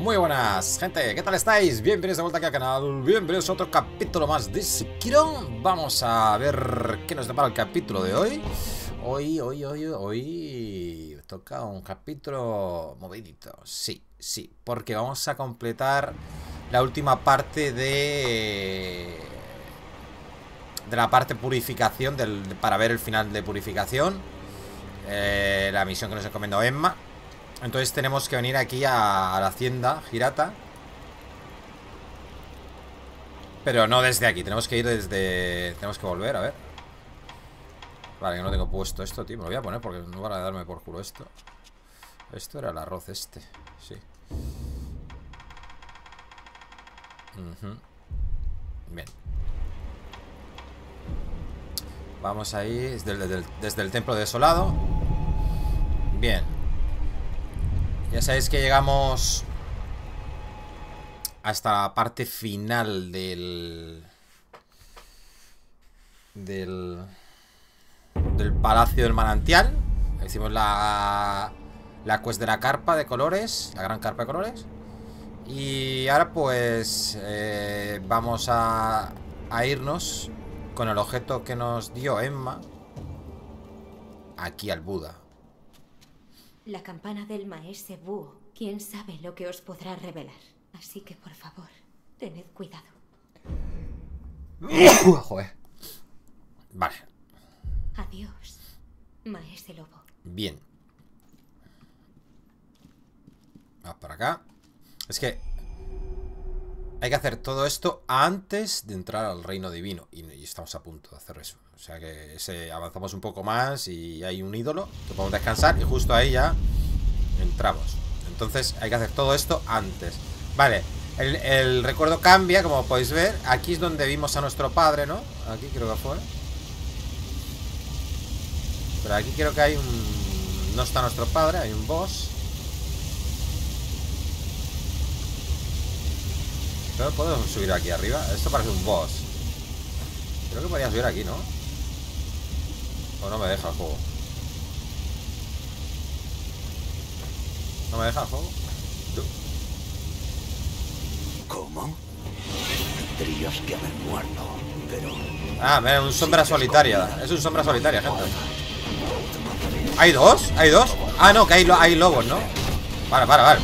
Muy buenas, gente, ¿qué tal estáis? Bienvenidos de vuelta aquí al canal, bienvenidos a otro capítulo más de Sekiro. Vamos a ver qué nos depara el capítulo de hoy. Hoy, hoy, hoy, hoy toca un capítulo movidito, sí, sí Porque vamos a completar la última parte de... De la parte purificación, del, para ver el final de purificación. Eh, La misión que nos encomendó Emma entonces tenemos que venir aquí a, la hacienda Girata. Pero no desde aquí Tenemos que ir desde... Tenemos que volver, a ver. Vale, que no tengo puesto esto, tío Me lo voy a poner porque no van a darme por culo esto. Esto era el arroz este Sí. Bien. Vamos ahí desde desde el templo desolado. Bien ya sabéis que llegamos hasta la parte final del... Del... Del Palacio del Manantial. Hicimos la... La quest de la carpa de colores, la gran carpa de colores. Y ahora pues eh, vamos a, a irnos con el objeto que nos dio Emma aquí al Buda. La campana del maese Búho. Quién sabe lo que os podrá revelar. Así que, por favor, tened cuidado. Joder. Vale. Adiós, maese Lobo. Bien. Vamos para acá. Es que hay que hacer todo esto antes de entrar al reino divino. Y, estamos a punto de hacer eso. O sea que avanzamos un poco más y hay un ídolo que podemos descansar y justo ahí ya entramos. Entonces hay que hacer todo esto antes. Vale, el, recuerdo cambia, como podéis ver. Aquí es donde vimos a nuestro padre, ¿no? Aquí creo que fue. Pero aquí creo que hay un... No está nuestro padre, hay un boss. Pero podemos subir aquí arriba. Esto parece un boss. Creo que podría subir aquí, ¿no? O no me deja el juego. ¿No me deja el juego? ¿Cómo? Tendrías que haber muerto, pero... Ah, mira, un sombra solitaria. Es un sombra solitaria, gente. ¿Hay dos? ¿Hay dos? Ah, no, que hay, hay lobos, ¿no? Vale, vale, vale.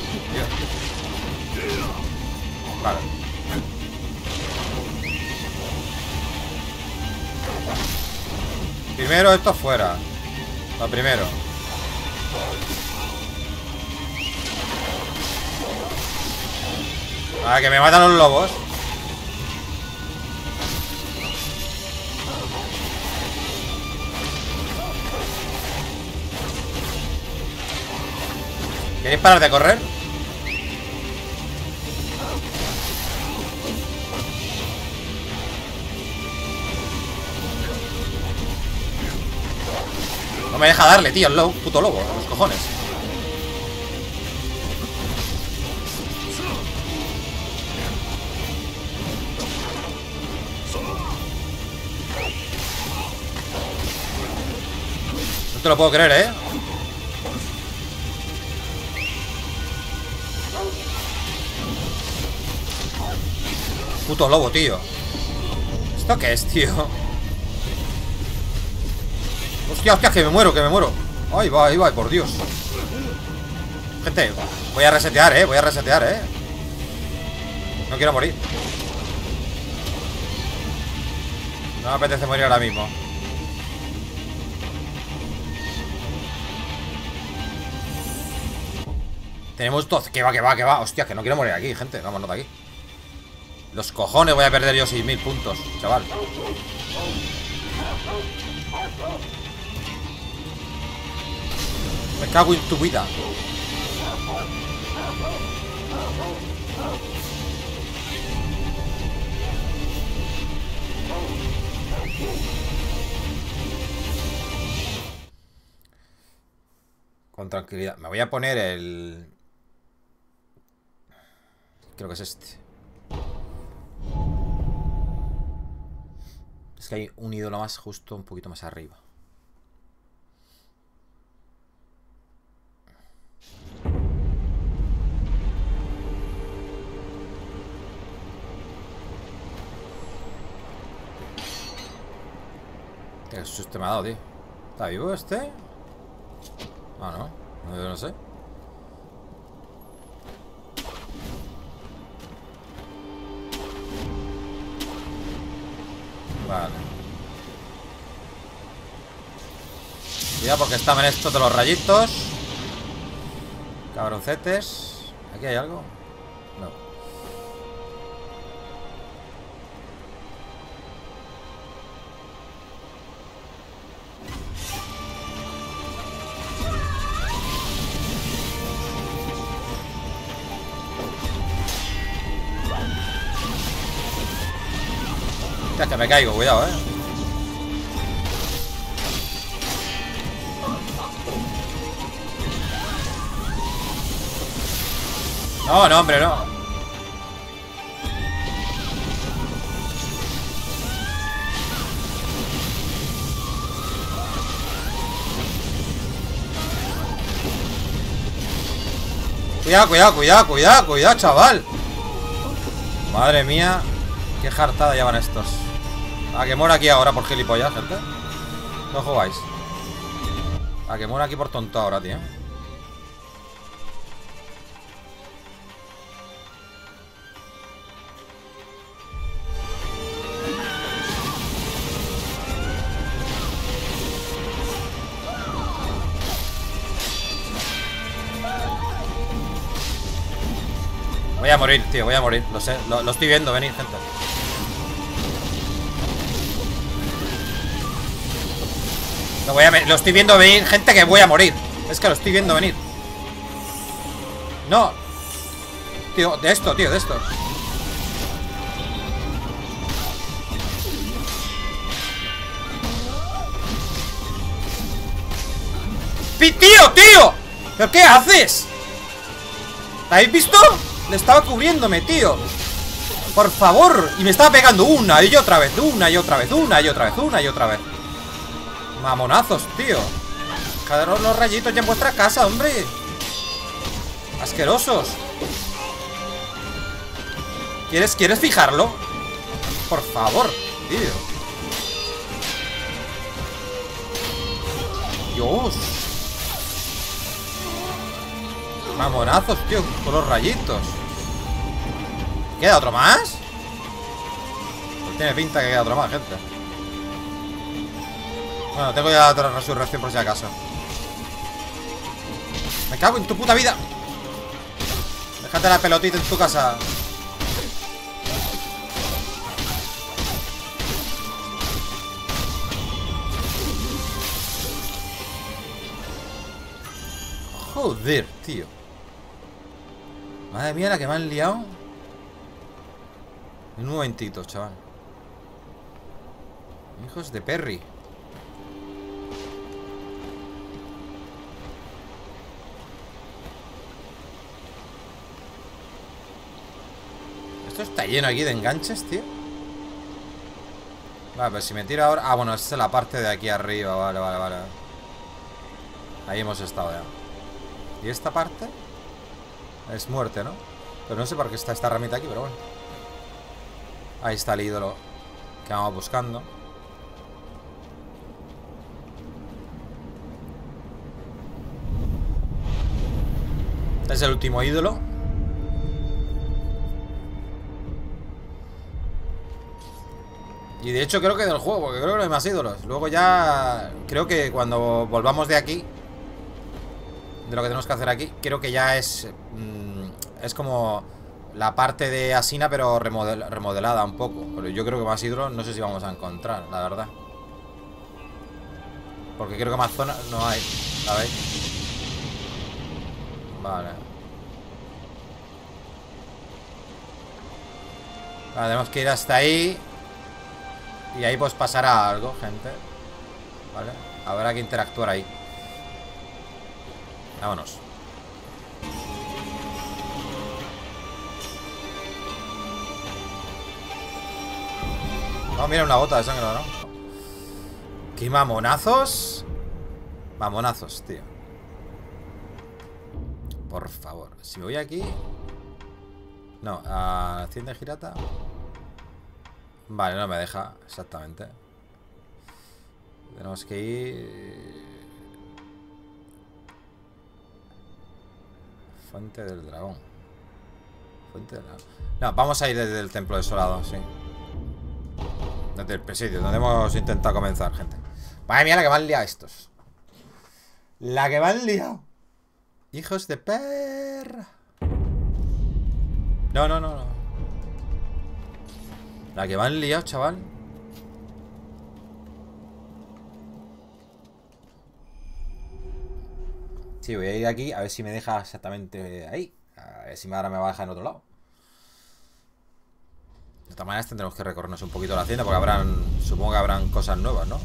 Vale. Primero esto fuera. Lo primero. Ah, que me matan los lobos. ¿Queréis parar de correr? No me deja darle, tío, el lobo, puto lobo, los cojones. No te lo puedo creer, ¿eh? Puto lobo, tío ¿Esto qué es, tío? Hostia, que me muero, que me muero. Ahí va, ahí va, por Dios. Gente, voy a resetear, eh Voy a resetear, eh. No quiero morir. No me apetece morir ahora mismo. Tenemos 12 Que va, que va, que va. Hostia, que no quiero morir aquí, gente. Vámonos de aquí. Los cojones voy a perder yo 6.000 puntos Chaval me cago en tu vida. Con tranquilidad. Me voy a poner el... Creo que es este. Es que hay un ídolo más justo un poquito más arriba. Qué susto me ha dado, tío. ¿Está vivo este? Ah, no. No, no sé. Vale. Cuidado porque estaban estos de los rayitos. Cabroncetes. ¿Aquí hay algo? Ya que me caigo, cuidado, eh. No, no, hombre, no. Cuidado, cuidado, cuidado, cuidado, cuidado, chaval. Madre mía. Qué jartada llevan estos. A que muera aquí ahora por gilipollas, gente. No jugáis. A que muera aquí por tonto ahora, tío. Voy a morir, tío, voy a morir, lo sé, lo, estoy viendo venir, gente. Lo, voy a, lo estoy viendo venir, gente, que voy a morir. Es que lo estoy viendo venir. No. Tío, de esto, tío, de esto. ¡Pi- ¡Tío, tío! ¿Pero qué haces? ¿La habéis visto? Le estaba cubriéndome, tío Por favor Y me estaba pegando una y otra vez Una y otra vez, una y otra vez, una y otra vez Mamonazos, tío. Quedaros los rayitos ya en vuestra casa, hombre. Asquerosos. ¿Quieres, ¿Quieres fijarlo? Por favor, tío. Dios. Mamonazos, tío, con los rayitos. ¿Queda otro más? Tiene pinta que queda otro más, gente Bueno, tengo ya otra resurrección por si acaso. Me cago en tu puta vida. Déjate la pelotita en tu casa. Joder, tío. Madre mía, la que me han liado. Un momentito, chaval. Hijos de Perry Esto está lleno aquí de enganches, tío. Vale, pues si me tiro ahora... Ah, bueno, esta es la parte de aquí arriba. Vale, vale, vale. Ahí hemos estado ya. ¿Y esta parte? Es muerte, ¿no? Pero no sé por qué está esta ramita aquí, pero bueno. Ahí está el ídolo Que vamos buscando. Es el último ídolo Y de hecho creo que del juego Porque creo que no hay más ídolos. Luego ya... Creo que cuando volvamos de aquí De lo que tenemos que hacer aquí Creo que ya es... mm, es como... La parte de Asina pero remodel- remodelada un poco. Pero yo creo que más ídolos no sé si vamos a encontrar La verdad. Porque creo que más zonas no hay. ¿Sabéis? Vale. Vale, tenemos que ir hasta ahí Y ahí pues pasará algo, gente. Vale Habrá que interactuar ahí. Vámonos. Oh, mira, una gota de sangre, ¿no? ¡Qué mamonazos! Mamonazos, tío. Por favor Si me voy aquí. No, a 100 de girata Vale, no me deja Exactamente Tenemos que ir... Fuente del dragón. Fuente del dragón. No, vamos a ir desde el templo desolado, sí. Desde el presidio, donde hemos intentado comenzar, gente. Madre mía, la que van liado estos. La que van liado. Hijos de perra. No, no, no, no. La que van liado, chaval. Sí, voy a ir aquí a ver si me deja exactamente ahí. A ver si ahora me va a dejar en otro lado. De todas maneras tendremos que recorrernos un poquito la hacienda porque habrán, supongo que habrán cosas nuevas, ¿no?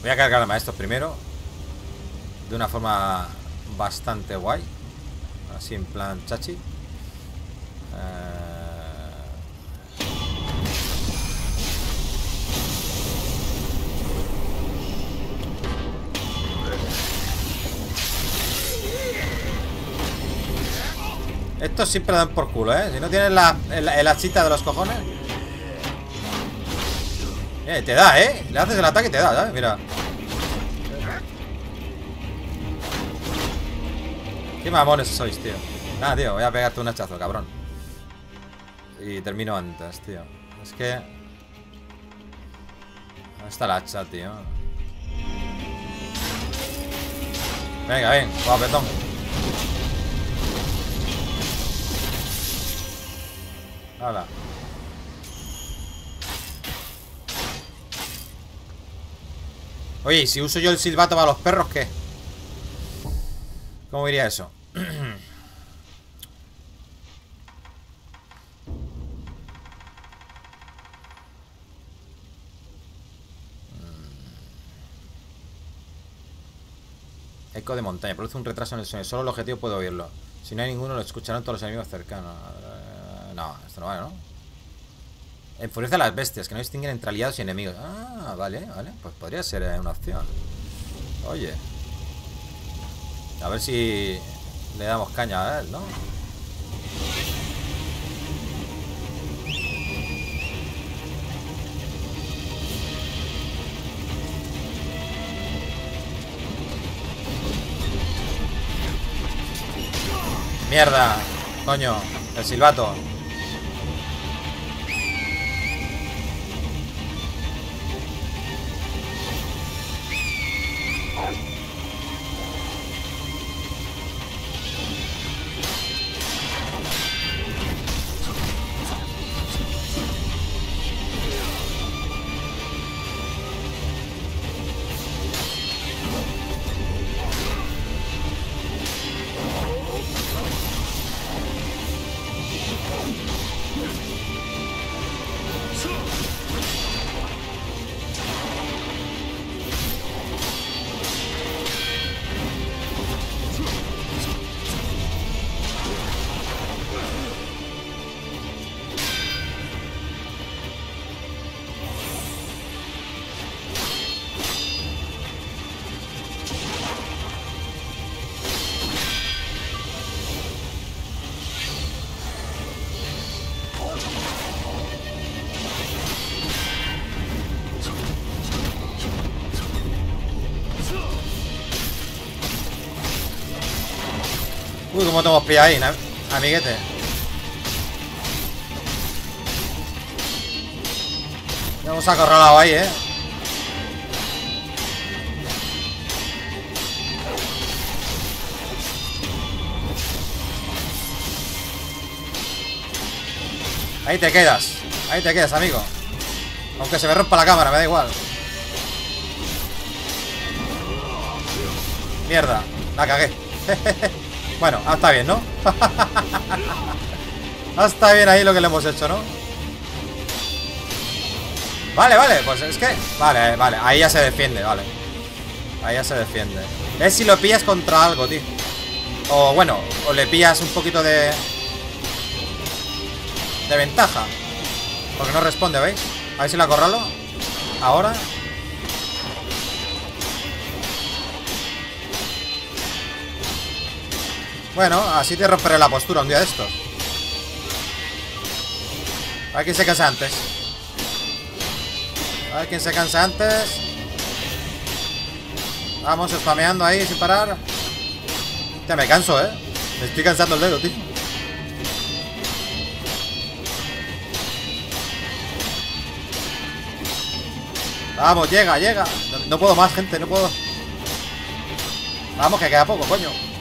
Voy a cargarme a estos primero. De una forma bastante guay. Así en plan chachi. Eh... Estos siempre dan por culo, ¿eh? Si no tienes la, el, el de los cojones Eh, te da, ¿eh? Le haces el ataque y te da, ¿eh? Mira Qué mamones sois, tío Nada, tío, voy a pegarte un hachazo, cabrón Y termino antes, tío Es que... ¿Dónde está el hacha, tío? Venga, ven, guapetón Hala. Oye, si uso yo el silbato para los perros, ¿qué? ¿Cómo iría eso? De montaña, produce un retraso en el sonido. Solo el objetivo puede oírlo. Si no hay ninguno, lo escucharán todos los enemigos cercanos. No, esto no vale, ¿no? Enfurece a las bestias, que no distinguen entre aliados y enemigos. Ah, vale, vale. Pues podría ser una opción. Oye. A ver si le damos caña a él, ¿no? Mierda, coño, el silbato. Cómo te hemos pillado ahí, amiguete. Hemos acorralado ahí, eh. Ahí te quedas. Ahí te quedas, amigo. Aunque se me rompa la cámara, me da igual. Mierda, la cagué. Bueno, ah, está bien, ¿no? ah, está bien ahí lo que le hemos hecho, ¿no? Vale, vale, pues es que... Vale, vale, ahí ya se defiende, vale Ahí ya se defiende Es si lo pillas contra algo, tío O bueno, o le pillas un poquito de... De ventaja Porque no responde, ¿veis? A ver si lo acorralo Ahora Bueno, así te romperé la postura un día de estos. A ver quién se casa antes. A ver quién se cansa antes. Vamos, spameando ahí sin parar. Ya me canso, ¿eh? Me estoy cansando el dedo, tío. Vamos, llega, llega. No puedo más, gente, no puedo. Vamos, que queda poco, coño.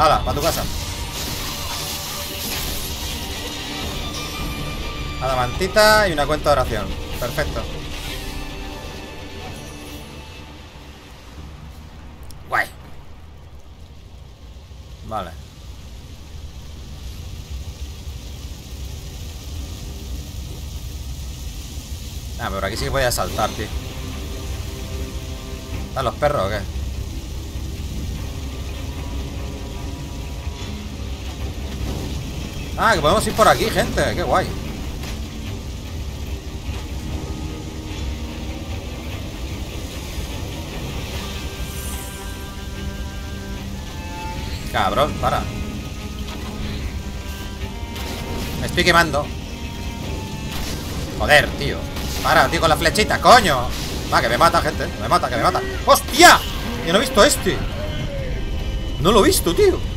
Hala, para tu casa. A mantita y una cuenta de oración. Perfecto. Guay. Vale. Ah, pero aquí sí que voy a saltar, tío. ¿Están los perros o qué? Ah, que podemos ir por aquí, gente. Qué guay. Cabrón, para. Me estoy quemando. Joder, tío. Para, tío, con la flechita, coño. Va, que me mata, gente. Me mata, que me mata. ¡Hostia! Yo no he visto este. No lo he visto, tío.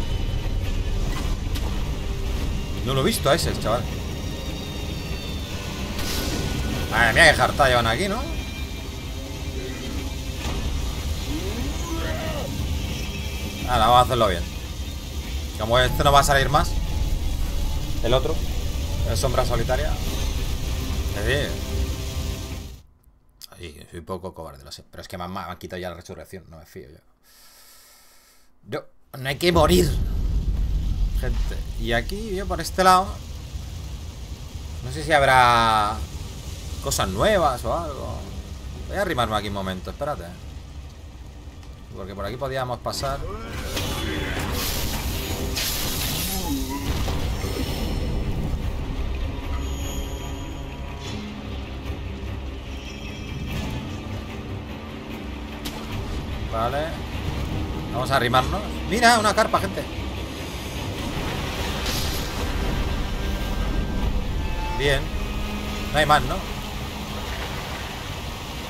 No lo he visto a ese, chaval. Madre mía, qué jarta llevan aquí, ¿no? Ahora, vamos a hacerlo bien. Como este no va a salir más. El otro. El sombra solitaria. Sí. Ay, soy poco cobarde, lo sé. Pero es que me han, me han quitado ya la resurrección. No me fío yo. Yo. No hay que morir. Y aquí, yo por este lado. No sé si habrá cosas nuevas o algo. Voy a arrimarme aquí un momento, espérate. Porque por aquí podíamos pasar. Vale. Vamos a arrimarnos. Mira, una carpa, gente. Bien. No hay más, ¿no?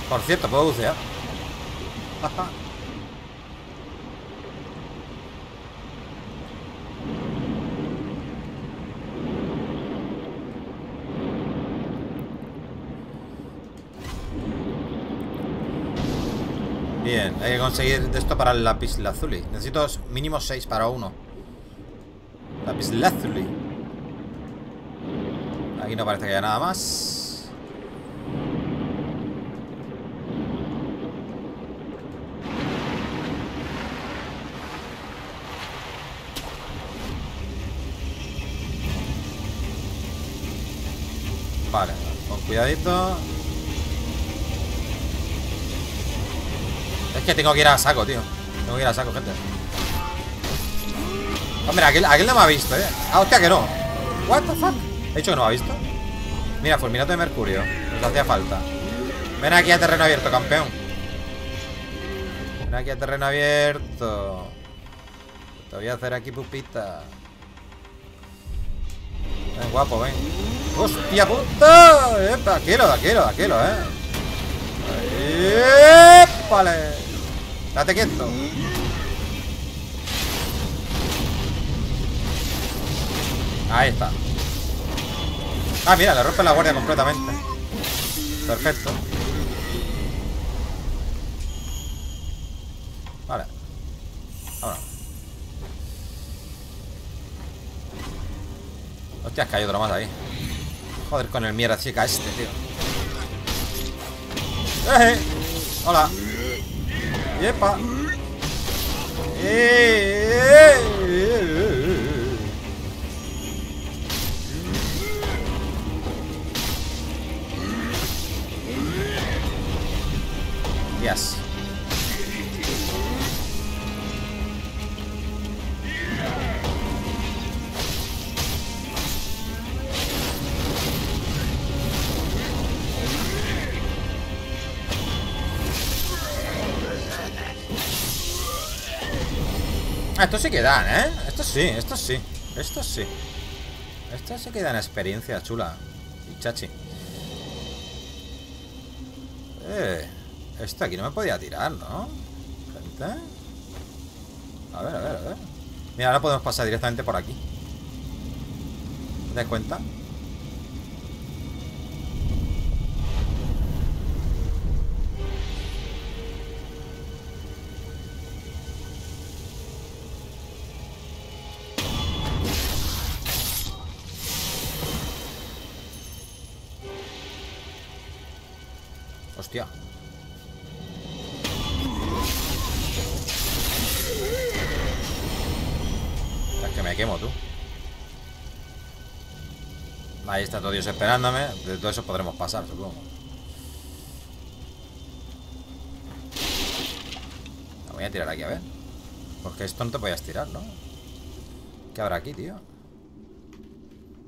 Por cierto, puedo bucear. Bien, hay que conseguir de esto para el lápiz lazuli. Necesito mínimo 6 para uno. Lápiz lazuli. Aquí no parece que haya nada más. Vale, con cuidadito. Es que tengo que ir a saco, tío. Tengo que ir a saco, gente. Hombre, aquel, aquel no me ha visto, eh. Ah, hostia, que no. What the fuck? ¿He dicho que no ha visto? Mira, fulminato de mercurio. Nos hacía falta. Ven aquí a terreno abierto, campeón. Ven aquí a terreno abierto. Te voy a hacer aquí pupita. Ven, guapo, ven. ¡Hostia puta! ¡Epa! Quiero, quiero, quiero, eh. ¡Épale! Date quieto. Ahí está. Ah, mira, le rompe la guardia completamente. Perfecto. Vale. Ahora. Hostia, es que hay otro más ahí. Joder con el mierda chica este, tío. ¡Eh! ¡Hola! ¡Yepa! ¡Eh! Yes. Ah, sí que dan, ¿eh? Estos sí, estos sí. Estos sí. Estos sí que dan experiencia chula. Y chachi. Eh Esto aquí no me podía tirar, ¿no? Gente A ver, a ver, a ver Mira, ahora podemos pasar directamente por aquí ¿Te das cuenta? Hostia. Quemo tú. Ahí está todo Dios esperándome. De todo eso podremos pasar, supongo. La voy a tirar aquí, a ver. Porque esto no te podías tirar, ¿no? ¿Qué habrá aquí, tío?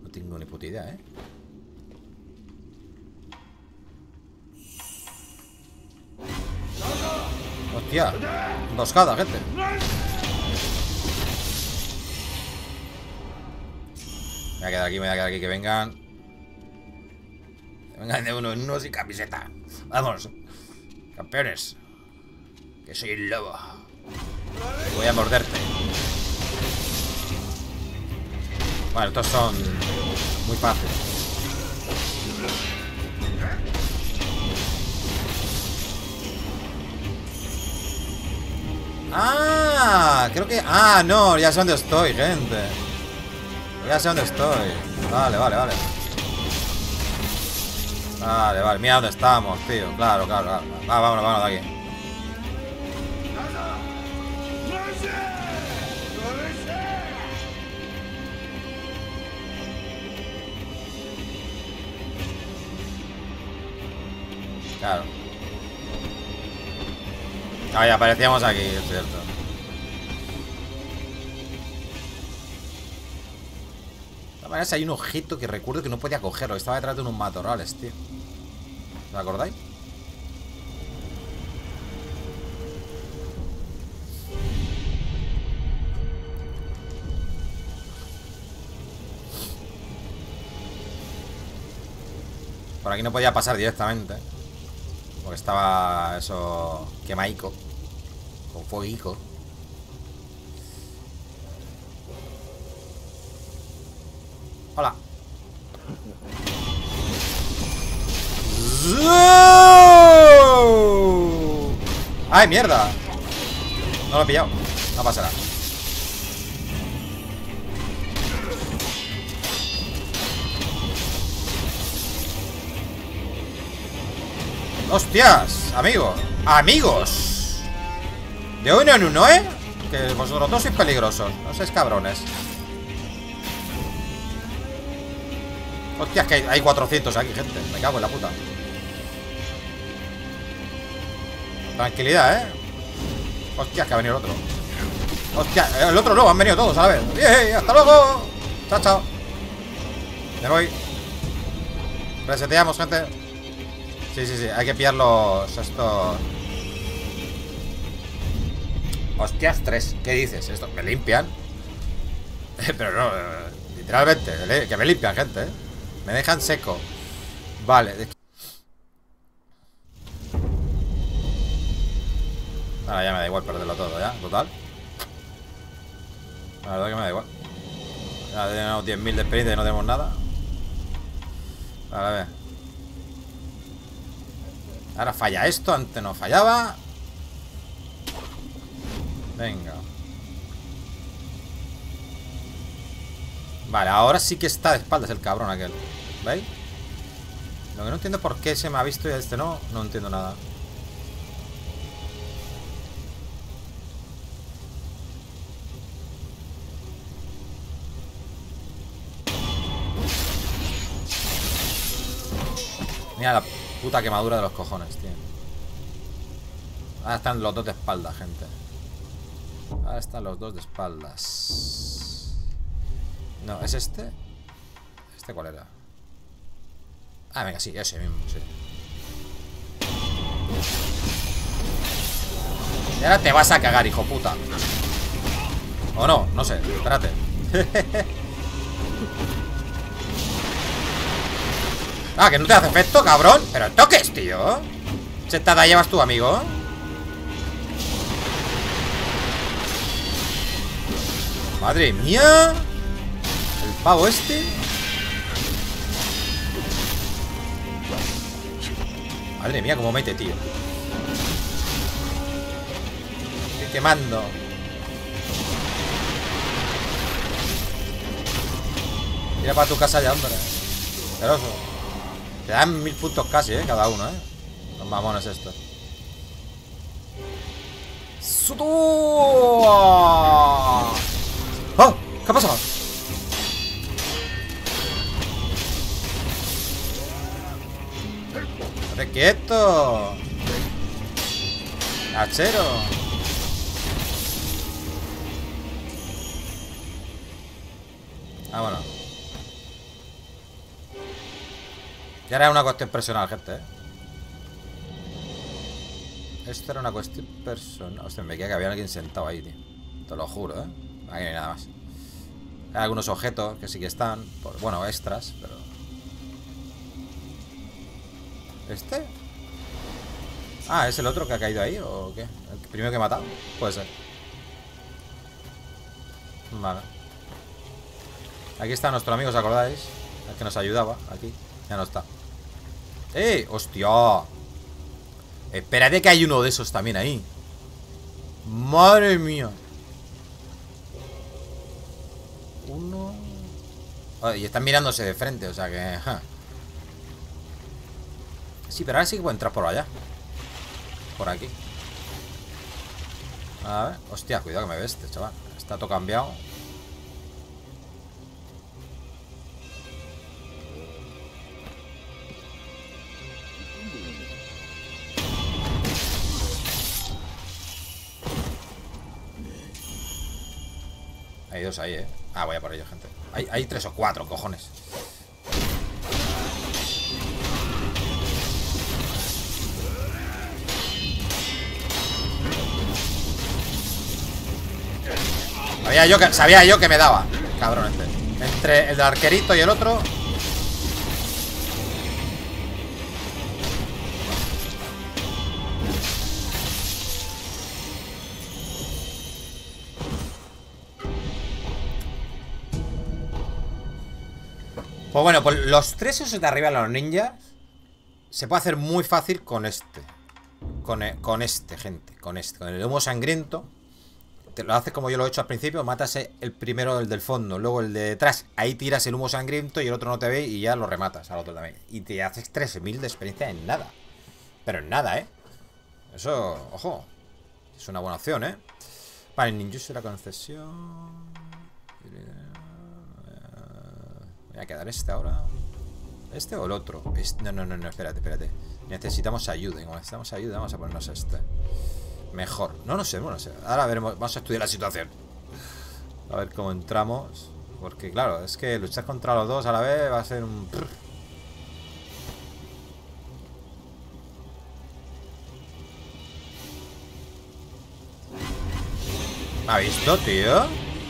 No tengo ni puta idea, ¿eh? Hostia, emboscada, gente. Voy a quedar aquí, me voy a quedar aquí, que vengan. Que vengan de uno en uno sin camiseta. Vamos. Campeones. Que soy el lobo. Voy a morderte. Bueno, estos son muy fáciles. Ah, creo que... Ah, no, ya sé dónde estoy, gente Ya sé dónde estoy. Vale, vale, vale. Vale, vale, mira dónde estamos, tío. Claro, claro, claro. Va, vámonos, vámonos de aquí. Claro. Ah, ya aparecíamos aquí, es cierto. Maneras, hay un objeto que recuerdo que no podía cogerlo. Estaba detrás de unos matorrales, tío. ¿Os acordáis? Por aquí no podía pasar directamente. Porque estaba eso quemaico. Con fueguico. Hola. ¡Ay, mierda! No lo he pillado. No pasará. ¡Hostias! Amigo ¡Amigos! De uno en uno, ¿eh? Que vosotros dos sois peligrosos No seáis cabrones Hostias, que hay, hay 400 aquí, gente Me cago en la puta Tranquilidad, ¿eh? Hostias, que ha venido el otro Hostia, el otro no, han venido todos vez ¡Bien! ¡Hasta luego! Chao, chao Me voy Reseteamos, gente Sí, sí, sí, hay que pillar los... Estos... Hostias, tres ¿Qué dices? Esto, ¿me limpian? Pero no, eh, literalmente Que me limpian, gente, ¿eh? Me dejan seco Vale igual perderlo todo, ¿ya? Total. La verdad que me da igual. Ya tenemos 10.000 de experiencia y no tenemos nada. A ver. Ahora falla esto, antes no fallaba. Venga. Vale, ahora sí que está de espaldas el cabrón aquel. ¿Veis? Lo que no entiendo por qué se me ha visto y este no No entiendo nada Mira la puta quemadura de los cojones, tío Ahora están los dos de espalda, gente Ahora están los dos de espaldas No, ¿es este? ¿Este cuál era? Ah, venga, sí, ese mismo, sí Y ahora te vas a cagar, hijo puta O no, no sé, espérate. ah, que no te hace efecto, cabrón. Pero toques, tío. Sentada llevas tu amigo. Madre mía. El pavo este. Madre mía, cómo mete, tío. Estoy quemando. Tira para tu casa ya, hombre. Asqueroso. Te dan mil puntos casi, eh, cada uno, eh. Los mamones estos. ¡Sudo! ¡Ah! ¿Qué ha pasado? ¡Estate quieto! ¡Hachero! Ah, Y ahora es una cuestión personal, gente, ¿eh? Esto era una cuestión personal. Hostia, me queda que había alguien sentado ahí, tío. Te lo juro, ¿eh? Aquí no hay nada más. Hay algunos objetos que sí que están. bueno, extras, pero. ¿Este? Ah, ¿es el otro que ha caído ahí o qué? ¿El primero que he matado? Puede ser. Vale. Aquí está nuestro amigo, ¿os acordáis? El que nos ayudaba, aquí. Ya no está. ¡Eh! ¡Hostia! Espérate que hay uno de esos también ahí. Madre mía. Uno. Ah, y están mirándose de frente, o sea que. Sí, pero ahora sí que puedo entrar por allá. Por aquí. A ver. Hostia, cuidado que me ve este, chaval. Está todo cambiado. Dos ahí, eh. Ah, voy a por ellos, gente. Hay, hay tres o cuatro, cojones. Sabía yo que, sabía yo que me daba. Cabrón este. Entre el arquerito y el otro. Pues bueno, pues los tres esos de arriba, los ninjas, se puede hacer muy fácil con este. Con, e- con este, gente. Con este. Con el humo sangriento. Te lo haces como yo lo he hecho al principio. Matas el primero, el del fondo. Luego el de detrás. Ahí tiras el humo sangriento y el otro no te ve y ya lo rematas al otro también. Y te haces 13.000 de experiencia en nada. Pero en nada, ¿eh? Eso, ojo. Es una buena opción, ¿eh? Vale, ninjutsu la concesión. Voy a quedar este ahora. ¿Este o el otro? No, no, no, no, espérate, espérate. Necesitamos ayuda. Como necesitamos ayuda, vamos a ponernos este. Mejor. No, no sé, bueno, no sé. Ahora veremos, vamos a estudiar la situación. A ver cómo entramos. Porque, claro, es que luchar contra los dos a la vez va a ser un. ¿Me ha visto, tío?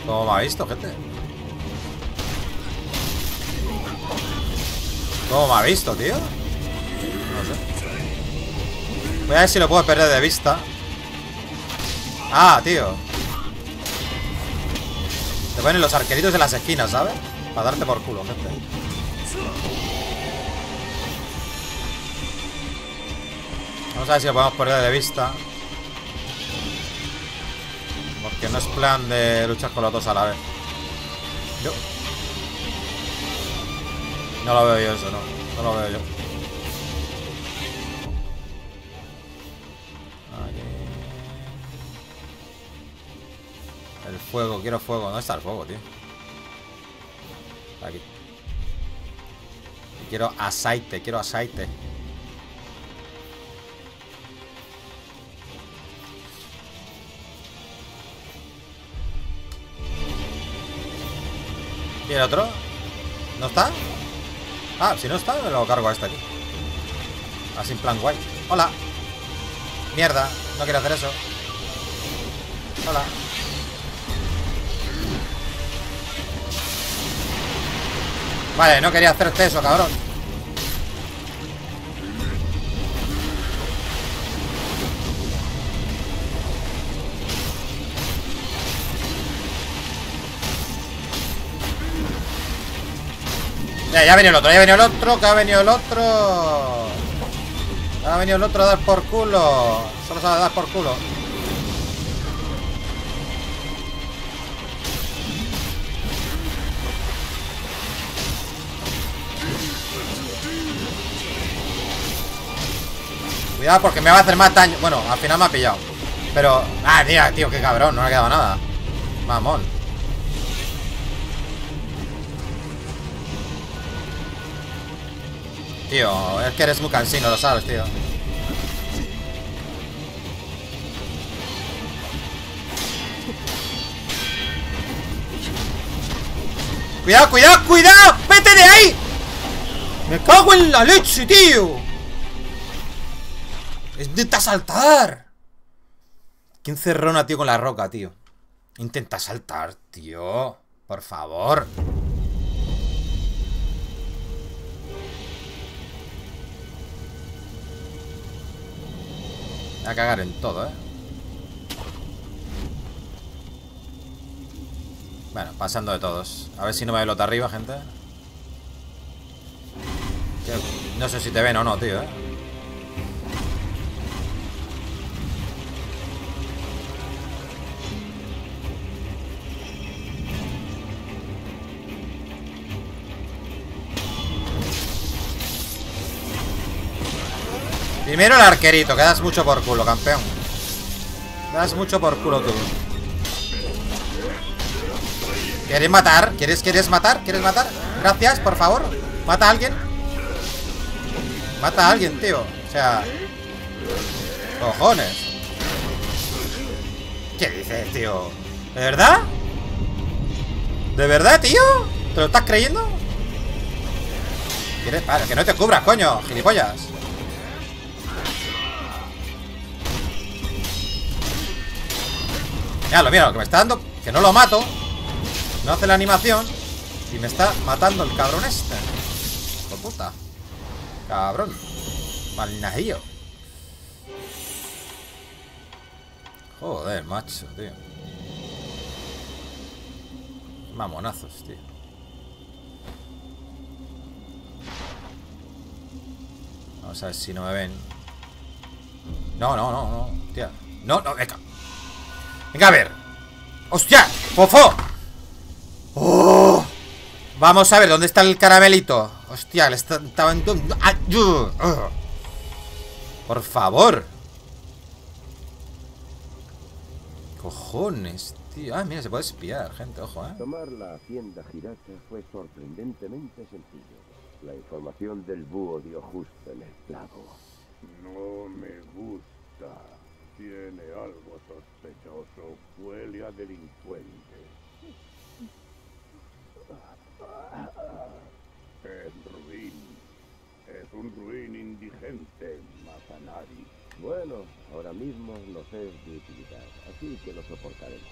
¿Cómo me ha visto, gente? ¿Cómo me ha visto, tío? No sé. Voy a ver si lo puedo perder de vista. Ah, tío. Te ponen los arqueritos en las esquinas, ¿sabes? Para darte por culo, gente. Vamos a ver si lo podemos perder de vista. Porque no es plan de luchar con los dos a la vez. Yo. No lo veo yo eso, no. No lo veo yo. El fuego, quiero fuego. ¿Dónde está el fuego, tío? Aquí. Quiero aceite, quiero aceite. ¿Y el otro? ¿No está? Ah, si no está, me lo cargo a este aquí. Así en plan guay. ¡Hola! Mierda, no quiero hacer eso. ¡Hola! Vale, no quería hacerte eso, cabrón. Ya, ya ha venido el otro, ya ha venido el otro, que ha venido el otro. Ha venido el otro a dar por culo. Solo sabe dar por culo. Cuidado porque me va a hacer más daño. Bueno, al final me ha pillado. Pero... Ah, mira, tío, qué cabrón. No me ha quedado nada. Mamón. Tío, es que eres muy cansino, lo sabes, tío. ¡Cuidado, cuidado, cuidado! ¡Vete de ahí! ¡Me cago en la leche, tío! ¡Intenta saltar! ¿Quién cerrona, tío, con la roca, tío? Intenta saltar, tío. Por favor. A cagar en todo, ¿eh? Bueno, pasando de todos. A ver si no me lota arriba, gente. No sé si te ven o no, tío, ¿eh? Primero el arquerito, que das mucho por culo, campeón. Das mucho por culo tú. ¿Quieres matar? ¿Quieres, ¿Quieres matar? ¿Quieres matar? Gracias, por favor. Mata a alguien. Mata a alguien, tío. O sea... Cojones. ¿Qué dices, tío? ¿De verdad? ¿De verdad, tío? ¿Te lo estás creyendo? ¿Quieres? Para, que no te cubras, coño, gilipollas. Míralo, míralo, que me está dando Que no lo mato. No hace la animación Y me está matando el cabrón este. Por puta. Cabrón. Malnajillo. Joder, macho, tío. Mamonazos, tío. Vamos a ver si no me ven. No, no, no, no Tía. No, no, venga Venga, a ver. ¡Hostia! ¡Fofo! ¡Oh! Vamos a ver, ¿dónde está el caramelito? Hostia, le estaba en... Por favor. Cojones, tío. Ah, mira, se puede espiar, gente, ojo, eh. Tomar la hacienda Girata fue sorprendentemente sencillo. La información del búho dio justo en el clavo. No me gusta tiene algo sospechoso. Huele a delincuente. Es ruin. Es un ruin indigente, Matanari. Bueno, ahora mismo nos es de utilidad, así que lo soportaremos.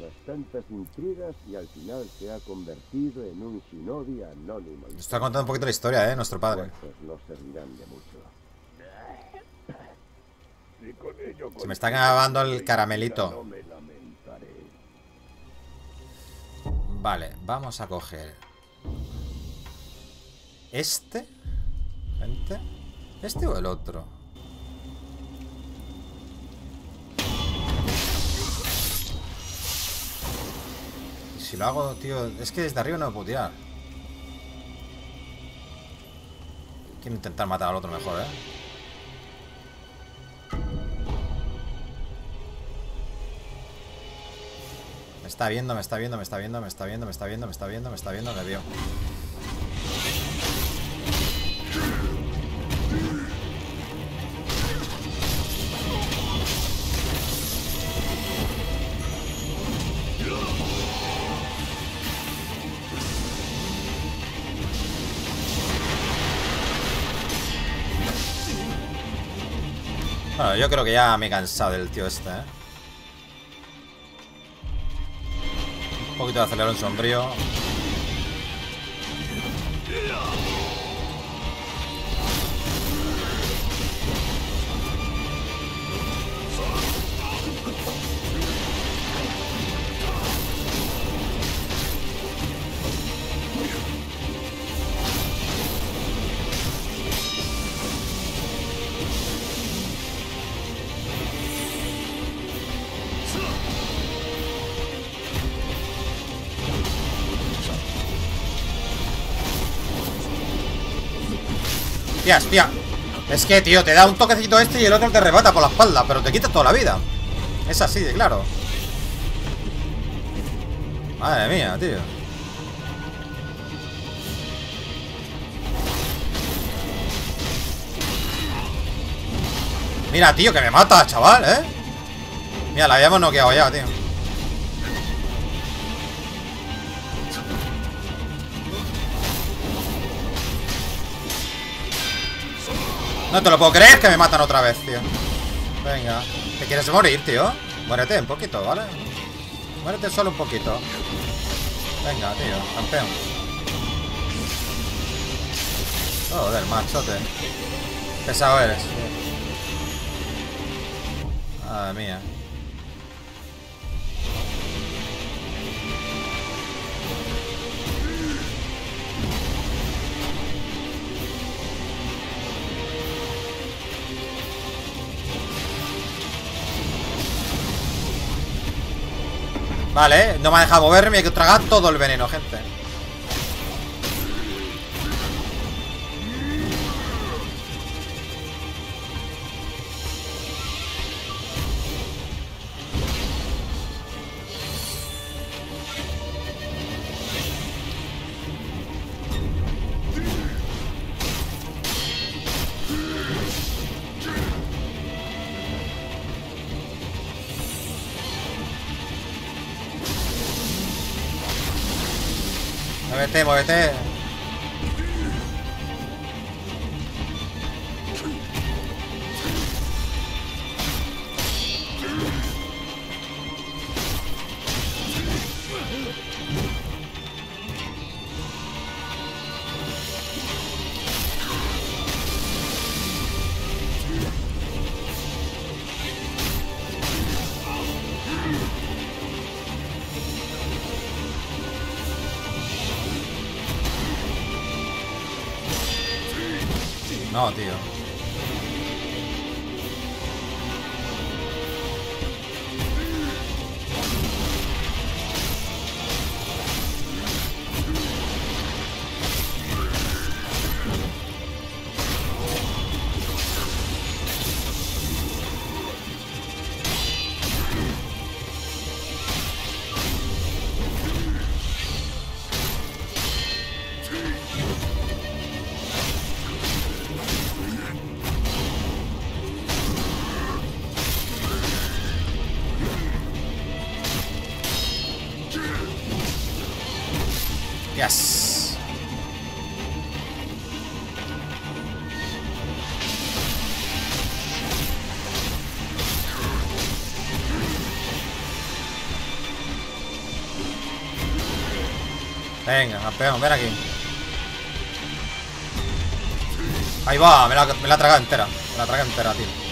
Las tantas intrigas y al final se ha convertido en un shinobi anónimo. Está contando un poquito la historia, ¿eh? Nuestro padre. No servirán de mucho. Se me está acabando el caramelito. Vale, vamos a coger ¿Este? ¿Este? ¿Este o el otro? si lo hago, tío... Es que desde arriba no me puedo tirar Quiero intentar matar al otro mejor, ¿eh? Me está viendo, me está viendo, me está viendo, me está viendo, me está viendo, me está viendo, me está viendo, me vio. Bueno, yo creo que ya me he cansado del tío este, ¿eh? Poquito de acelerón sombrío. Hostias, tía. Es que, tío, te da un toquecito este y el otro te rebata por la espalda, pero te quita toda la vida. Es así de claro. Madre mía, tío. Mira, tío, que me mata, chaval, ¿eh? Mira, la habíamos noqueado ya, tío. No te lo puedo creer que me matan otra vez, tío. Venga. ¿Te quieres morir, tío? Muérete un poquito, ¿vale? Muérete solo un poquito. Venga, tío, campeón. Joder, machote. Pesado eres. Madre mía. Vale, no me ha dejado moverme Hay que tragar todo el veneno, gente Muévete, muévete Campeón, ven aquí. Ahí va, me la, me la ha tragado entera Me la ha tragado entera, tío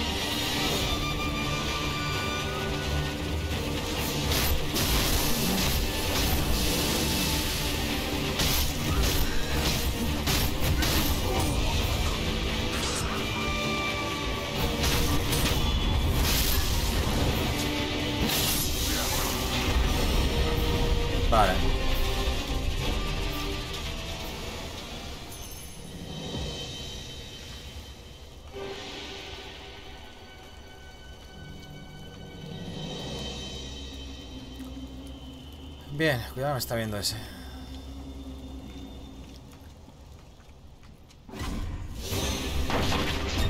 cuidado me está viendo ese.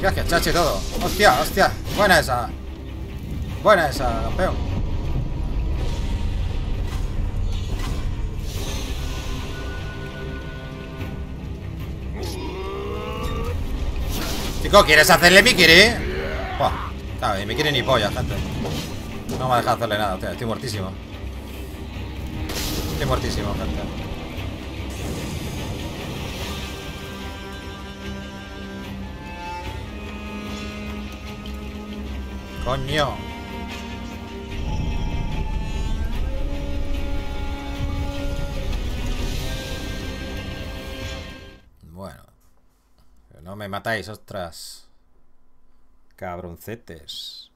¿Qué haces, chachi todo? Hostia, hostia. Buena esa. Buena esa, campeón. Chico, ¿quieres hacerle Mikiri? Buah, claro, ni Mikiri ni polla, gente. No me ha dejado hacerle nada, hostia, estoy muertísimo. Estoy muertísimo, gente. Coño. Bueno. No me matáis, ostras. Cabroncetes.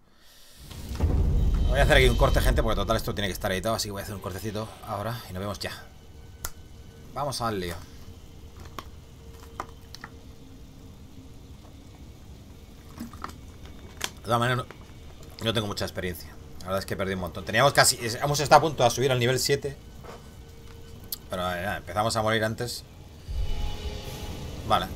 Voy a hacer aquí un corte, gente, porque total esto tiene que estar editado, así que voy a hacer un cortecito ahora y nos vemos ya. Vamos al lío. De todas maneras, no, tengo mucha experiencia. La verdad es que perdí un montón. Teníamos casi... Hemos estado a punto de subir al nivel 7. Pero eh, empezamos a morir antes. Vale.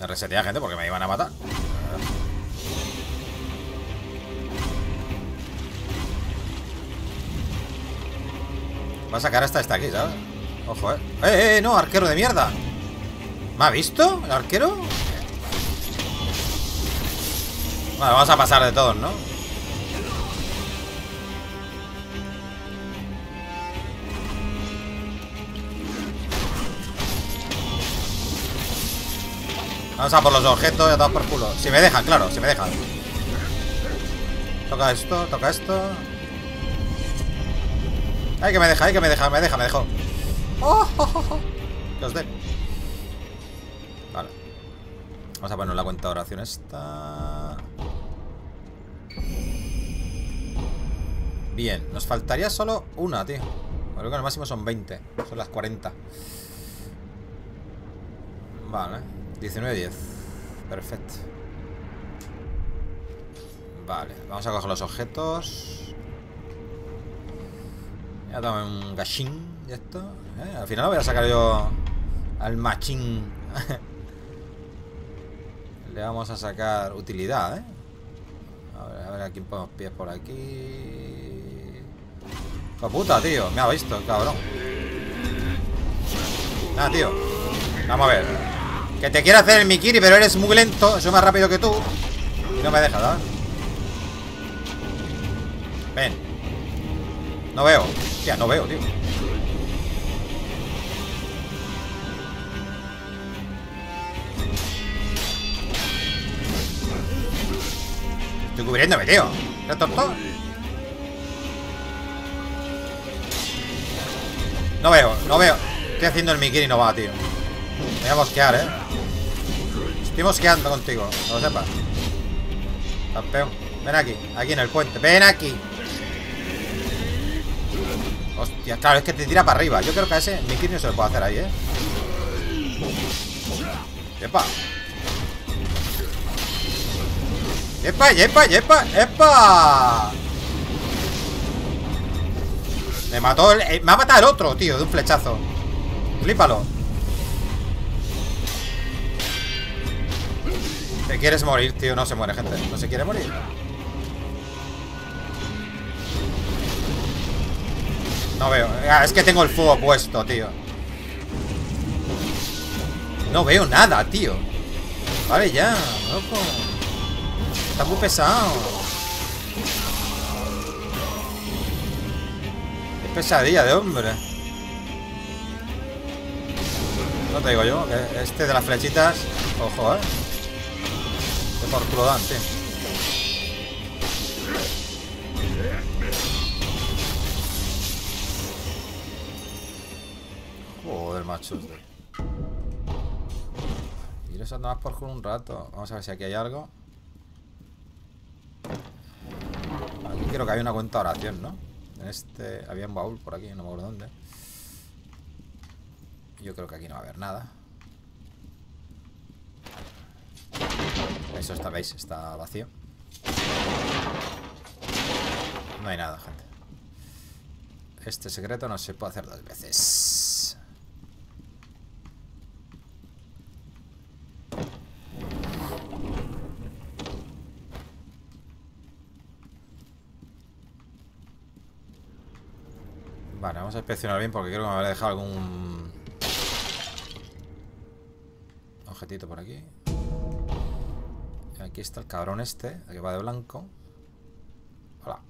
Me reseteé a gente porque me iban a matar. Va a sacar hasta esta aquí, ¿sabes? Ojo, eh. ¡Eh, eh, no! ¡Arquero de mierda! ¿Me ha visto el arquero? Vale, vamos a pasar de todos, ¿no? Vamos a por los objetos y a tomar por culo. Si me dejan, claro, si me dejan. Toca esto, toca esto. Ay, que me deja, ay, que me deja, me deja, me dejó. Oh, oh, oh, oh. Que os den. Vale. Vamos a poner la cuenta de oración esta. Bien, nos faltaría solo una, tío. Creo que al máximo son 20. Son las 40. Vale. 19-10. Perfecto. Vale, vamos a coger los objetos. Ya dame un gachín y esto. ¿eh? Al final voy a sacar yo al machín. Le vamos a sacar utilidad, ¿eh? A ver, a ver a quién podemos pillar por aquí. ¡Hijo puta, tío! Me ha visto, cabrón. Nada, tío. Vamos a ver. Que te quiero hacer el Mikiri, pero eres muy lento. Soy más rápido que tú. Y no me dejas, ¿sabes? Ven. No veo. Hostia, no veo, tío. Estoy cubriéndome, tío. ¿Qué tonto? No veo, no veo. Estoy haciendo el Mikiri y no va, tío. Voy a mosquear, eh. Estoy mosqueando contigo, no lo sepas. Campeón. Ven aquí, aquí en el puente. Ven aquí. Hostia, claro, es que te tira para arriba. Yo creo que a ese Mikiri no se lo puede hacer ahí, eh. ¡Epa! ¡Epa, epa, epa, epa! Me mató el, eh, Me ha matado el otro, tío, de un flechazo. Flípalo. ¿Te quieres morir, tío? No se muere, gente. No se quiere morir. No veo. Ah, es que tengo el fuego puesto, tío. No veo nada, tío. Vale, ya, loco. Está muy pesado. Es pesadilla de hombre. No te digo yo, que este de las flechitas. Ojo, eh. Por culo tío. Joder, machos. Ir eso más por culo un rato. Vamos a ver si aquí hay algo. Aquí creo que hay una cuenta de oración, ¿no? En este... Había un baúl por aquí, no me acuerdo dónde. Yo creo que aquí no va a haber nada. Eso está, veis, está vacío. No hay nada, gente. Este secreto no se puede hacer dos veces. Vale, vamos a inspeccionar bien porque creo que me habré dejado algún objetito por aquí. Aquí está el cabrón este, que va de blanco. Hola.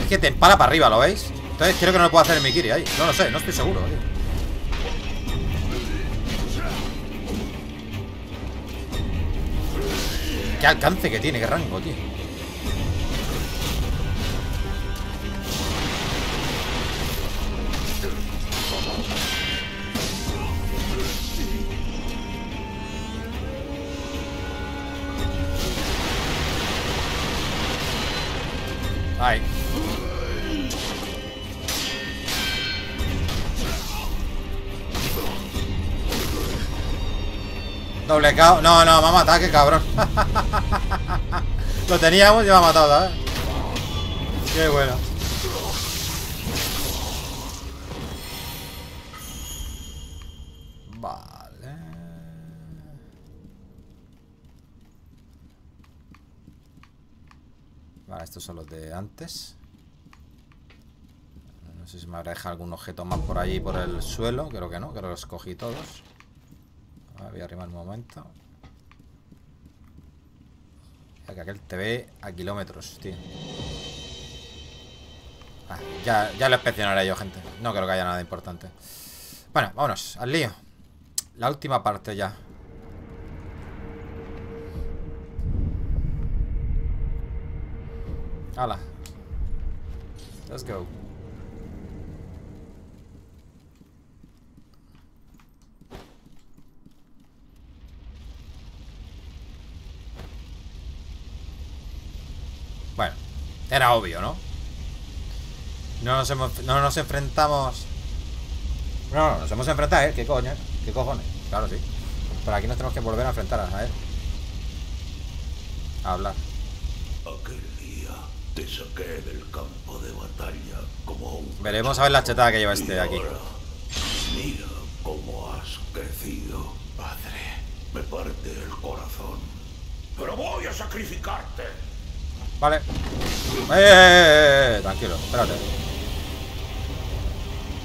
Es que te empala para arriba, ¿lo veis? Entonces creo que no le puedo hacer el Mikiri ahí. No lo sé, no estoy seguro, tío. Qué alcance que tiene, qué rango, tío. Ay. Doble KO. No, no, me ha matado, qué cabrón. Lo teníamos y me ha matado, ¿eh? Qué bueno. Son los de antes. No sé si me habrá dejado algún objeto más por allí, por el suelo. Creo que no, creo que los cogí todos. voy a arrimar un momento. Que aquel te ve a kilómetros, tío. Ah, ya, ya lo inspeccionaré yo, gente. No creo que haya nada importante. Bueno, vámonos, al lío. La última parte ya. Hala. Let's go. Bueno, era obvio, ¿no? No nos, hemos, no nos enfrentamos... No, no, nos hemos enfrentado, ¿eh? ¿Qué coño? ¿Qué cojones? Claro, sí. Pero aquí nos tenemos que volver a enfrentar a él. A hablar. Te saqué del campo de batalla como un... Veremos a ver la chetada que lleva este aquí. Mira cómo has crecido. Padre, me parte el corazón. Pero voy a sacrificarte. Vale. Eh, eh, eh, eh, tranquilo, espérate.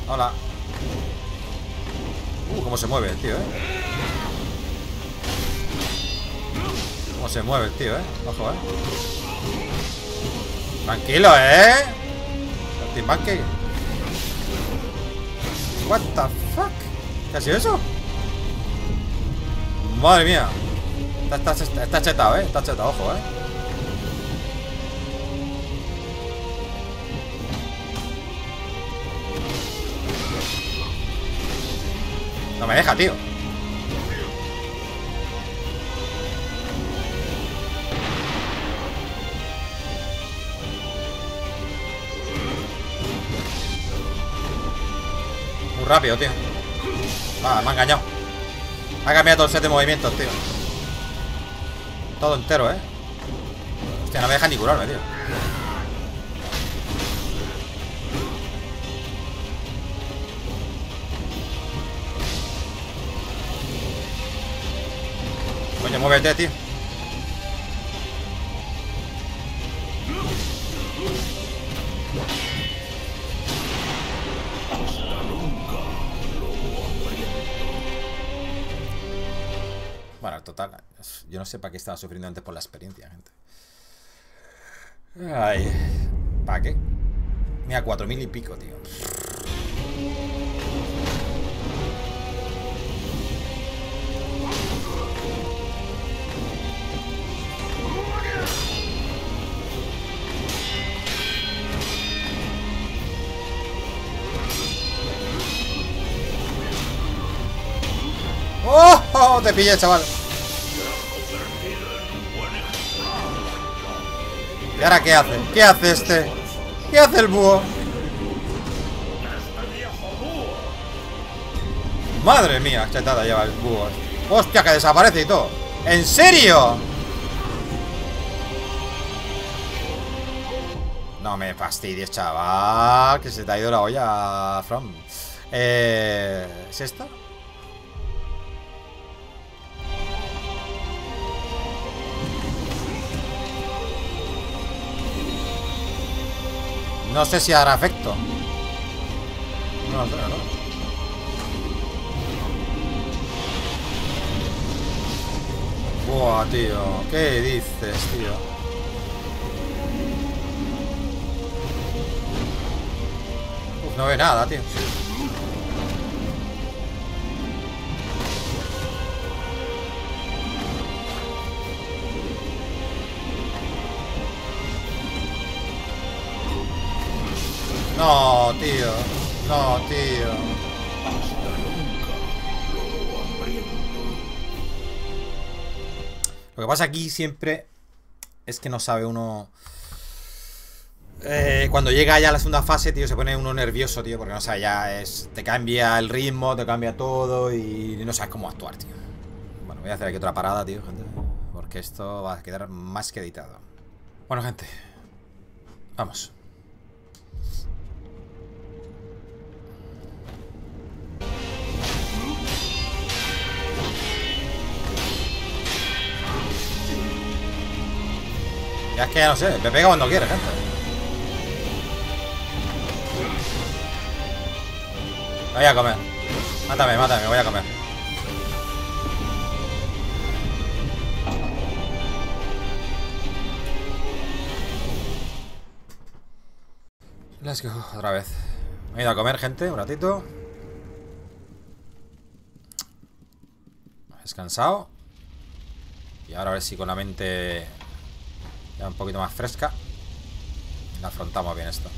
Hola. Uh, cómo se mueve el tío, eh. Cómo se mueve el tío, eh. Ojo, eh. Tranquilo, eh. Saltimbanque. What the fuck? ¿Qué ha sido eso? Madre mía. Está, está, está chetado, eh. Está chetado, ojo, eh. No me deja, tío. Rápido, tío. Ah, me ha engañado. Ha cambiado todo el set de movimientos, tío. Todo entero, ¿eh? Hostia, no me deja ni curarme, tío. Coño, muévete, tío. Yo no sé para qué estaba sufriendo antes por la experiencia, gente. Ay. ¿Para qué? Mira, cuatro mil y pico, tío. ¡Oh! oh te pillé, chaval. ¿Y ahora qué hace? ¿Qué hace este? ¿Qué hace el búho? Madre mía, chetada lleva el búho. Hostia, que desaparece y todo. ¿En serio? No me fastidies, chaval. Que se te ha ido la olla, From. Eh, ¿Es esto? No sé si hará efecto. No sé, ¿no? Buah, tío. ¿Qué dices, tío? Uf, no ve nada, tío. No, tío. No, tío. Lo que pasa aquí siempre es que no sabe uno... Eh, cuando llega ya la segunda fase, tío, se pone uno nervioso, tío, porque no sabes, ya es. Te cambia el ritmo, te cambia todo y no sabes cómo actuar, tío. Bueno, voy a hacer aquí otra parada, tío, gente. Porque esto va a quedar más que editado. Bueno, gente. Vamos. Es que ya no sé, me pega cuando quiere, gente. Me voy a comer. Mátame, mátame, me voy a comer. Let's go, otra vez. Me he ido a comer, gente, un ratito. Descansado. Y ahora a ver si con la mente ya un poquito más fresca. La afrontamos bien esto.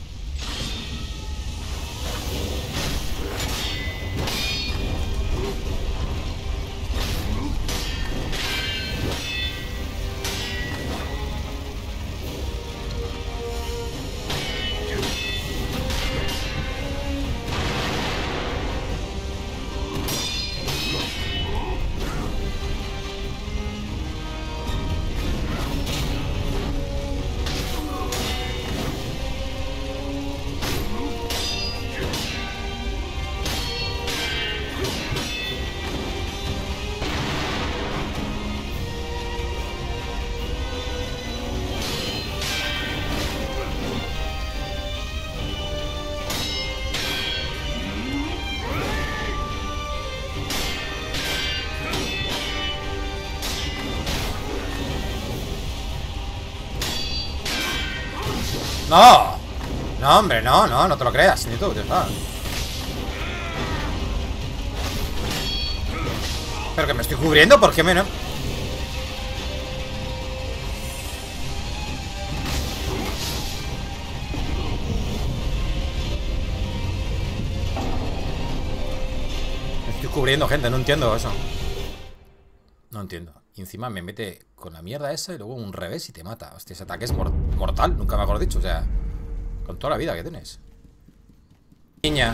¡No! No, hombre, no, no, no te lo creas, ni tú, tío. Pero que me estoy cubriendo, ¿por qué me no? Me estoy cubriendo, gente, no entiendo eso. No entiendo. Y encima me mete con la mierda esa y luego un revés y te mata. Hostia, ese ataque es mor- mortal, nunca mejor dicho. O sea, con toda la vida que tienes. Niña.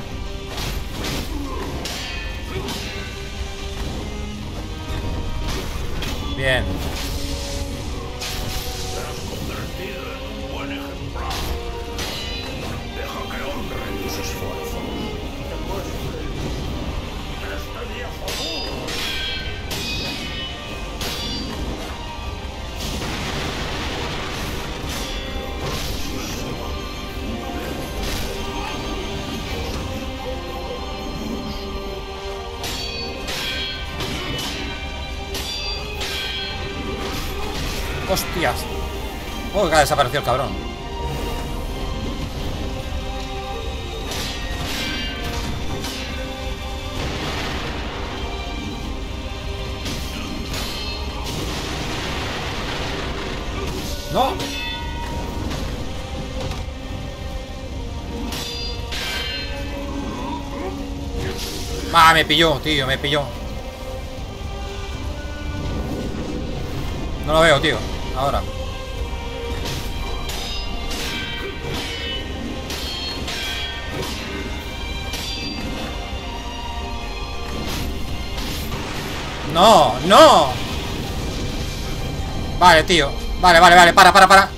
Bien. Hostias. Oh, que ha desaparecido el cabrón. No. Ah, me pilló, tío, me pilló. No lo veo, tío. Ahora. No, no. Vale, tío. Vale, vale, vale. Para, para, para.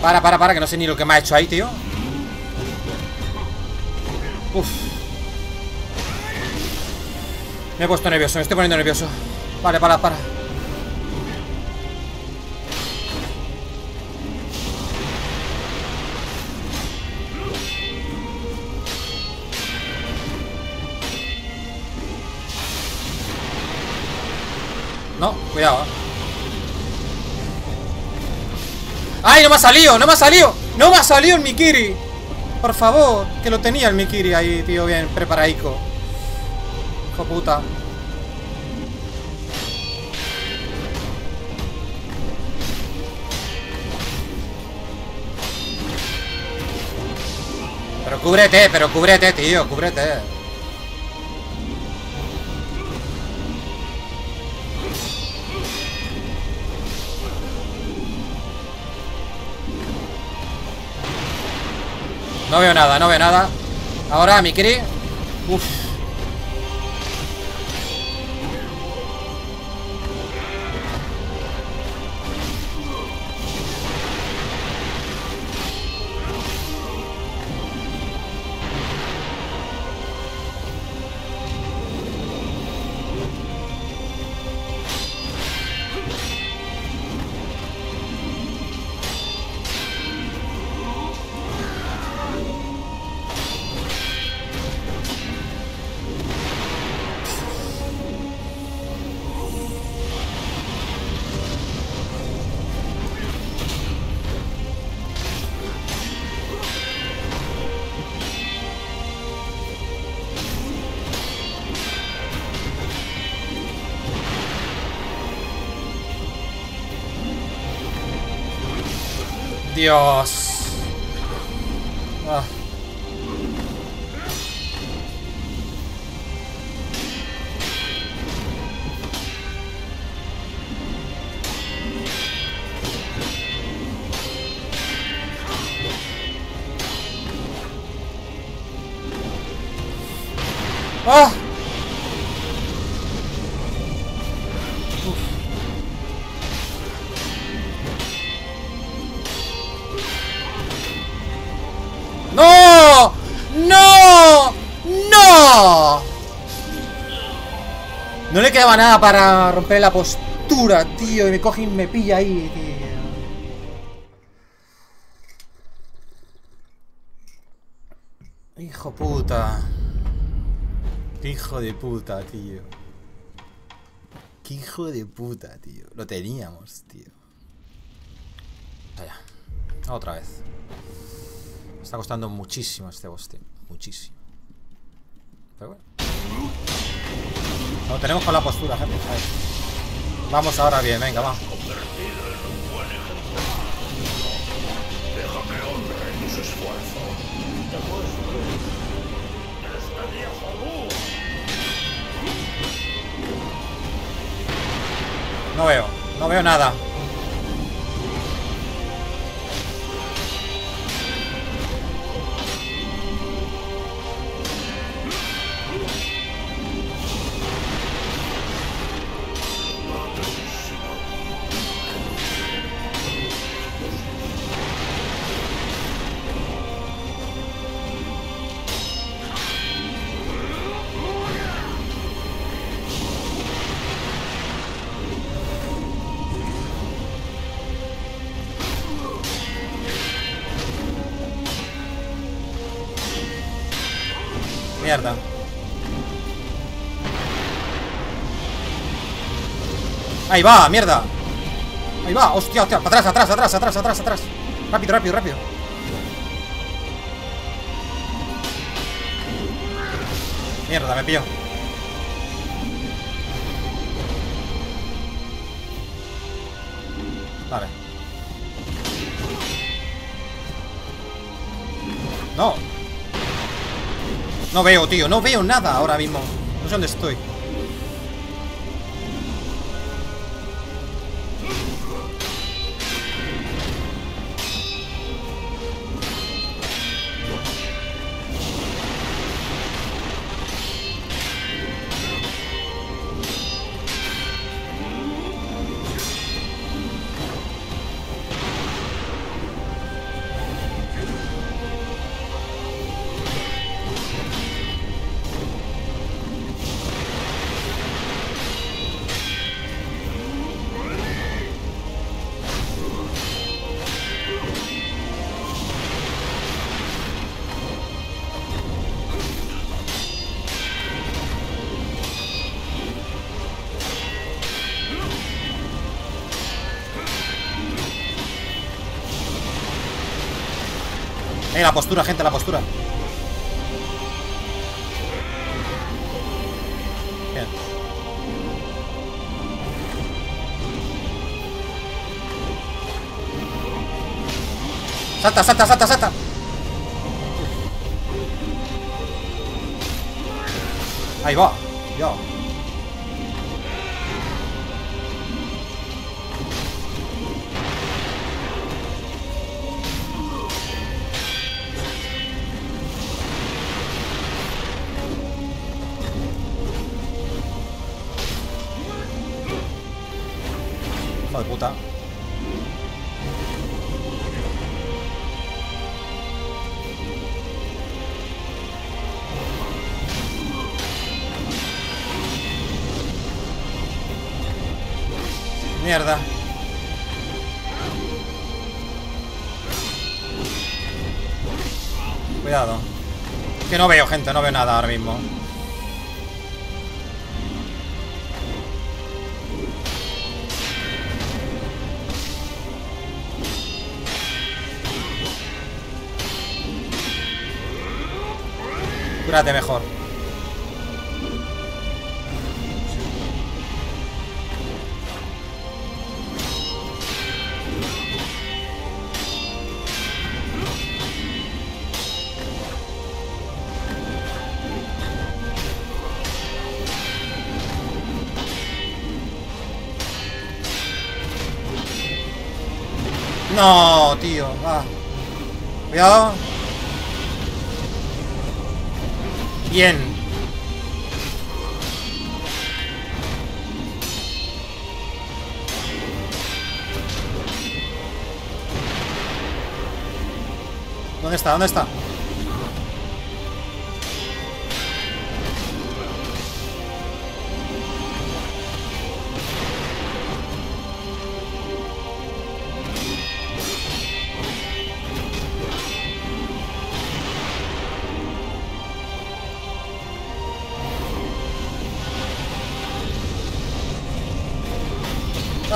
Para, para, para. Que no sé ni lo que me ha hecho ahí, tío. Uf. Me he puesto nervioso. Me estoy poniendo nervioso. Vale, para, para. No me ha salido! ¡No me ha salido! ¡No me ha salido el Mikiri! Por favor, que lo tenía el Mikiri ahí, tío, bien preparaico. Hijo puta. Pero cúbrete, pero cúbrete, tío, cúbrete. No veo nada, no veo nada. Ahora, mi Kiri. Uf. No le quedaba nada para romper la postura, tío. Y me coge y me pilla ahí, tío. Hijo puta. Hijo de puta, tío. Qué hijo de puta, tío. Lo teníamos, tío. Allá. Otra vez. Me está costando muchísimo este boss, tío. Muchísimo. Pero bueno. Lo tenemos con la postura, gente. Vamos ahora bien, venga, va. No veo, no veo nada. Ahí va, mierda. Ahí va, hostia, hostia. Para atrás, atrás, atrás, atrás, atrás, atrás. Rápido, rápido, rápido. Mierda, me pilló. Vale. No. No veo, tío. No veo nada ahora mismo. No sé dónde estoy. Eh, la postura, gente, la postura. Bien. Salta, salta, salta, salta. Ahí va. Que no veo, gente, no veo nada ahora mismo. Cúrate mejor. No, tío. va. Cuidado. Bien. ¿Dónde está? ¿Dónde está?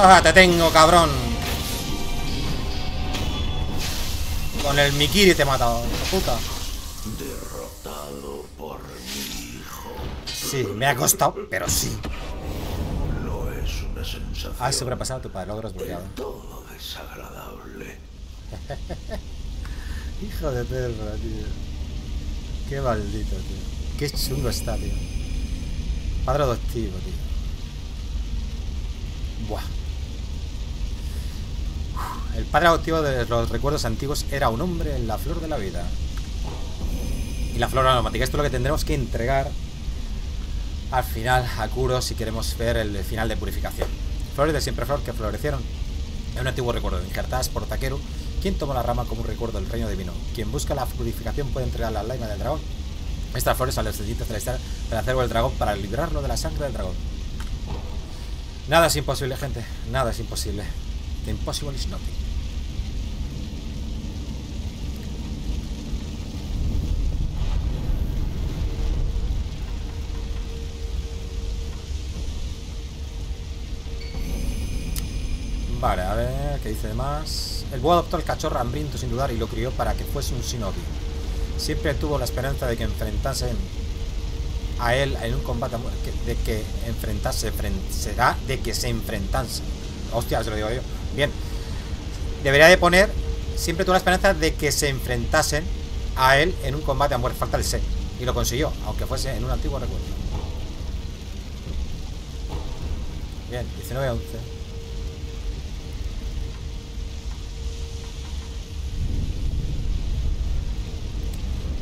Ah, te tengo, cabrón. Con el Mikiri te he matado, puta. Derrotado por mi hijo. Sí, me ha costado, pero sí. No es una sensación Has sobrepasado a tu padre, logro desbloqueado. todo desagradable. Hijo de perra, tío. Qué maldito, tío. Qué chungo está, tío. Padre adoptivo, tío. Buah. Uf, El padre adoptivo de los recuerdos antiguos era un hombre en la flor de la vida. Y la flor aromática. Esto es lo que tendremos que entregar al final a Kuro si queremos ver el final de purificación. Flores de siempre flor que florecieron en un antiguo recuerdo, injertadas por Takeru, quien tomó la rama como un recuerdo del reino divino. Quien busca la purificación puede entregar la lágrima del dragón. Estas flores al descendiente celestial del acervo del dragón para librarlo de la sangre del dragón. Nada es imposible, gente. Nada es imposible. The impossible is nothing. Vale, a ver, ¿qué dice más? El búho adoptó al cachorro hambriento sin dudar y lo crió para que fuese un shinobi. Siempre tuvo la esperanza de que enfrentasen a él en un combate de que enfrentase fren- será de que se enfrentase. Hostia, se lo digo yo. Bien. Debería de poner siempre tuvo la esperanza de que se enfrentasen a él en un combate a muerte. Falta el se. Y lo consiguió, aunque fuese en un antiguo recuerdo. Bien, 19 a 11.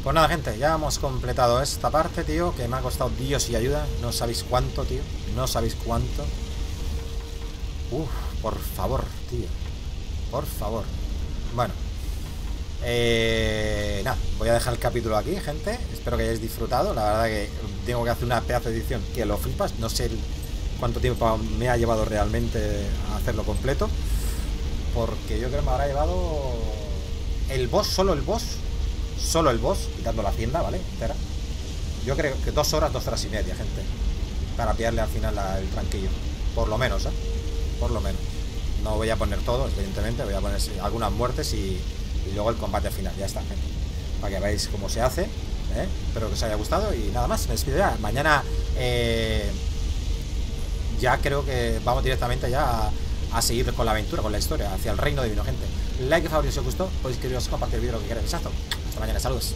Pues nada, gente, ya hemos completado esta parte, tío, que me ha costado Dios y ayuda. No sabéis cuánto, tío. No sabéis cuánto. Uf, por favor, tío. Por favor. Bueno. Eh, nada, voy a dejar el capítulo aquí, gente. Espero que hayáis disfrutado. La verdad que tengo que hacer una pedazo de edición que lo flipas. No sé cuánto tiempo me ha llevado realmente a hacerlo completo. Porque yo creo que me habrá llevado el boss, solo el boss. Solo el boss, quitando la tienda, ¿vale? Entera. Yo creo que dos horas, dos horas y media, gente. Para pillarle al final el tranquillo. Por lo menos, ¿eh? Por lo menos. No voy a poner todo, evidentemente. Voy a poner algunas muertes y, luego el combate final. Ya está, gente. Para que veáis cómo se hace. ¿eh? Espero que os haya gustado y nada más. Me despido ya. Mañana eh, ya creo que vamos directamente ya a, seguir con la aventura, con la historia, hacia el reino divino, gente. Like favorito si os gustó. Podéis escribiros, compartir el vídeo lo que queráis. Exacto. Mañana. Saludos.